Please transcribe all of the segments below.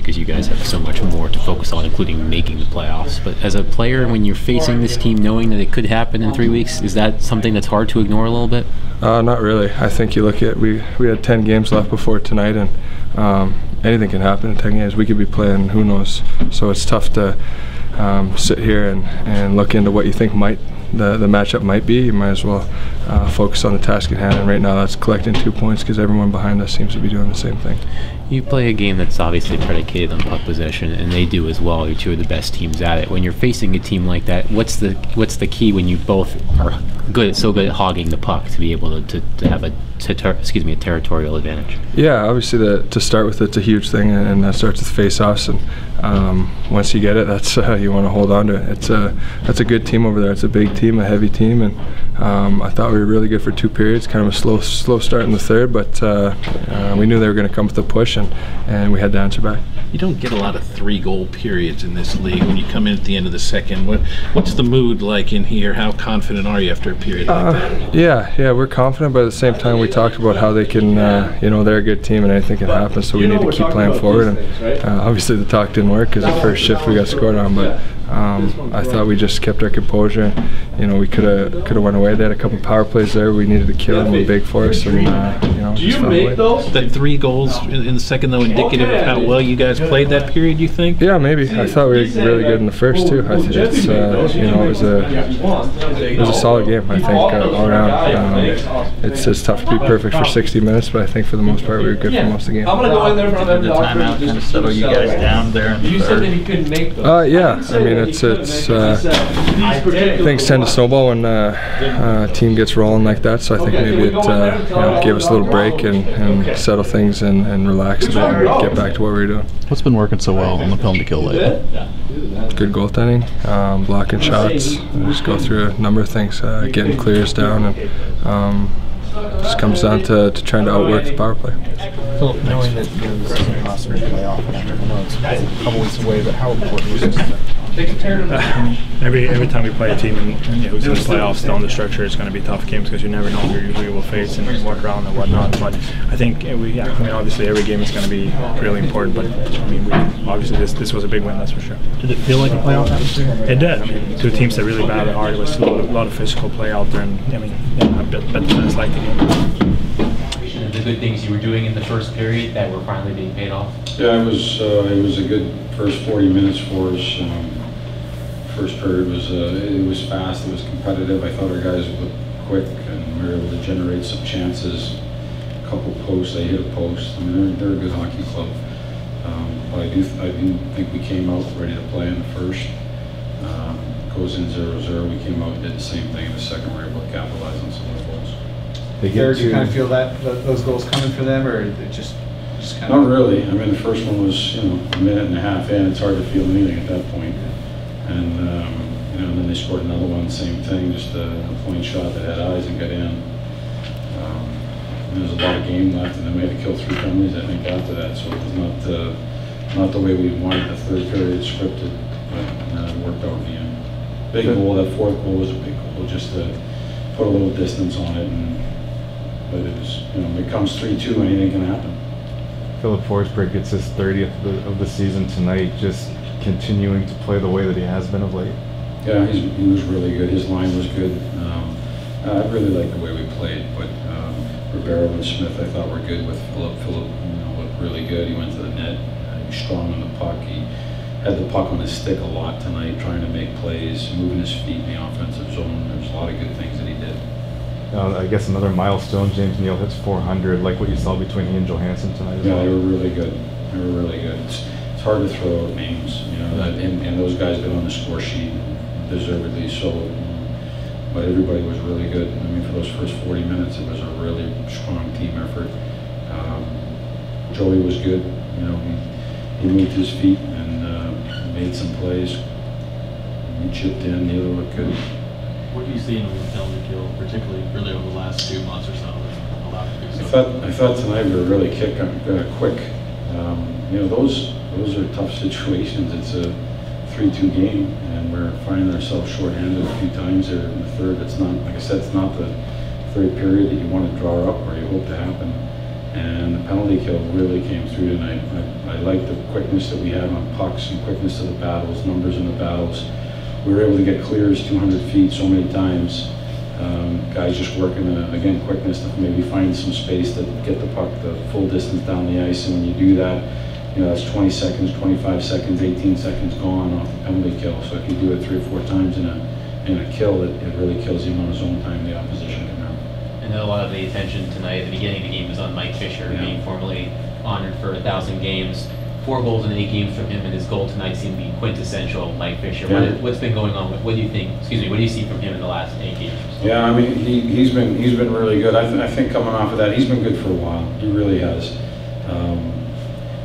because you guys have so much more to focus on, including making the playoffs. But as a player, when you're facing this team, knowing that it could happen in three weeks, is that something that's hard to ignore a little bit? Uh, not really. I think you look at we we had 10 games left before tonight, and um, anything can happen in 10 games. We could be playing who knows. So it's tough to um, sit here and, and look into what you think might the, the matchup might be. You might as well uh, focus on the task at hand. And right now, that's collecting two points because everyone behind us seems to be doing the same thing. You play a game that's obviously predicated on puck possession, and they do as well. You're two of the best teams at it. When you're facing a team like that, what's the what's the key when you both are good, so good at hogging the puck to be able to, to, to have a ter- excuse me a territorial advantage? Yeah, obviously the, to start with, it's a huge thing, and that starts with face-offs. And um, once you get it, that's uh, you want to hold on to it. It's a that's a good team over there. It's a big team, a heavy team, and um, I thought we were really good for two periods. Kind of a slow slow start in the third, but uh, uh, we knew they were going to come with a push, and, and we had to answer back. You don't get a lot of three goal periods in this league when you come in at the end of the second. What what's the mood like in here? How confident are you after a period like Uh, that? yeah, yeah, we're confident, but at the same time, we talked about how they can, uh, you know, they're a good team and anything can happen, so we need to keep playing forward. And uh, obviously, the talk didn't work because the first shift we got scored on, but um, I thought we just kept our composure. You know, we could have could have went away. They had a couple power plays there. We needed to kill them big for us, and uh, you know, just found a way. That three goals in, in the second, though, indicative of how well you guys played that period. You think? Yeah, maybe. I thought we were really good in the first too. I think it's uh, you know it was a it was a solid game. I think uh, all around. Um, it's it's tough to be perfect for 60 minutes, but I think for the most part we were good for most of the game. I'm gonna go in there for Did the timeout kind of settle you guys down there in the You said that third? he couldn't make those. Uh, yeah, I mean it's it's uh, things tend to snowball when uh, a team gets rolling like that. So I think maybe it uh, you know, gave us a little break and, and settle things and, and relax a bit and get back to what we were doing. What's been working so well on the penalty kill lately? Good goaltending, um, blocking shots. Just go through a number of things, uh, getting clears down, and um, just comes down to, to trying to outwork the power play. Filip, knowing that you know, this isn't last year's playoff, and I know it's a couple weeks away, but how important is this? Every every time we play a team and you know, who's in the playoffs down the structure, it's going to be tough games because you never know who you, who you will face and what round and whatnot. But I think uh, we, yeah, I mean, obviously every game is going to be really important. But I mean, we, obviously this this was a big win, that's for sure. Did it feel like a playoff atmosphere? It did. I mean, two teams that really battled hard. It was a lot of, lot of physical play out there, and I mean, yeah, I bet, bet it's like the game. The good things you were doing in the first period that were finally being paid off. Yeah, it was, uh, it was a good first 40 minutes for us. Um, First period was, uh, it was fast, it was competitive. I thought our guys were quick and we were able to generate some chances. A Couple posts, they hit a post. I mean, they're, they're a good hockey club. Um, But I do, I do think we came out ready to play in the first. Um, Goes in 0-0, we came out and did the same thing in the second. We were able to capitalize on some of the goals. There, do you kind of feel that, that those goals coming for them, or it just, just kind of? Not really. I mean, the first one was, you know, a minute and a half in. It's hard to feel anything at that point. And, um, you know, and then they scored another one, same thing, just a, a point shot that had eyes and got in. Um, and There's a lot of game left, and then we had to kill three penalties, I think, after that. So it was not, uh, not the way we wanted the third period scripted, but uh, it worked out in the end. Big goal, that fourth goal was a big goal, just to put a little distance on it. And but it was, you know, it comes three-two, anything can happen. Filip Forsberg gets his 30th of the, of the season tonight, just continuing to play the way that he has been of late. Yeah, he's, he was really good. His line was good. Um, I really liked the way we played, but um, Ribeiro and Smith I thought were good with Filip. Filip, you know, looked really good. He went to the net. Uh, he was strong on the puck. He had the puck on his stick a lot tonight, trying to make plays, moving his feet in the offensive zone. There's a lot of good things that he did. Uh, I guess another milestone, James Neal hits 400, like what you saw between he and Johansen tonight Yeah, well. they were really good. They were really good. It's, it's hard to throw out names, you know, that, and, and those guys been on the score sheet deservedly so. But everybody was really good. I mean, for those first 40 minutes, it was a really strong team effort. Um, Joey was good. You know, he, he moved his feet and uh, made some plays. He chipped in. The other looked good. What do you see in the penalty kill, particularly really over the last two months or so, that's allowed you to do I thought, I thought tonight we were really kick, uh, quick. Um, you know, those, those are tough situations. It's a three-two game, and we're finding ourselves shorthanded a few times there in the third. It's not, like I said, it's not the third period that you want to draw up or you hope to happen. And the penalty kill really came through tonight. I, I like the quickness that we had on pucks and quickness of the battles, numbers in the battles. We were able to get clears 200 feet so many times. Um, guys just working, uh, again, quickness to maybe find some space to get the puck the full distance down the ice. And when you do that, you know, that's 20 seconds, 25 seconds, 18 seconds gone off the penalty kill. So if you do it three or four times in a, in a kill, it, it really kills the amount of zone time the opposition can have. I know a lot of the attention tonight at the beginning of the game was on Mike Fisher Yeah. being formally honored for a thousand games. Four goals in eight games from him, and his goal tonight seemed to be quintessential Mike Fisher. What Yeah. is, what's been going on? What, what do you think? Excuse me. What do you see from him in the last eight games? or so? Yeah, I mean, he, he's been, he's been really good. I, th- I think coming off of that, he's been good for a while. He really has. Um,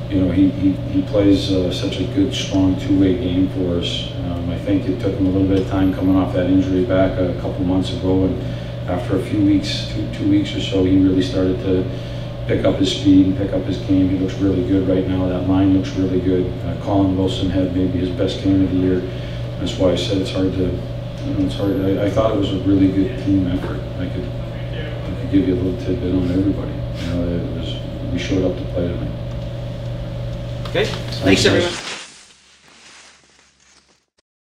you know, he, he, he plays uh, such a good, strong two-way game for us. Um, I think it took him a little bit of time coming off that injury back a couple months ago, and after a few weeks, two, two weeks or so, he really started to pick up his speed and pick up his game. He looks really good right now. That line looks really good. Uh, Colin Wilson had maybe his best game of the year. That's why I said it's hard to, you know, it's hard. I, I thought it was a really good team effort. I could, I could give you a little tidbit on everybody. You know, it was, we showed up to play tonight. Okay, thanks everyone.